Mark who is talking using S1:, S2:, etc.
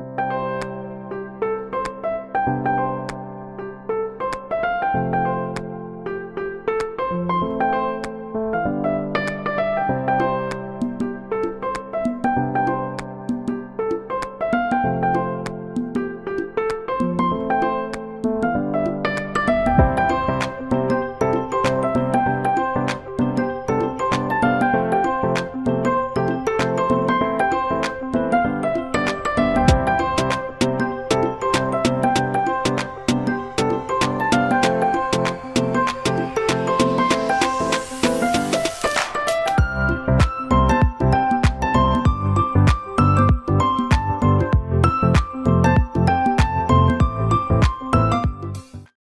S1: you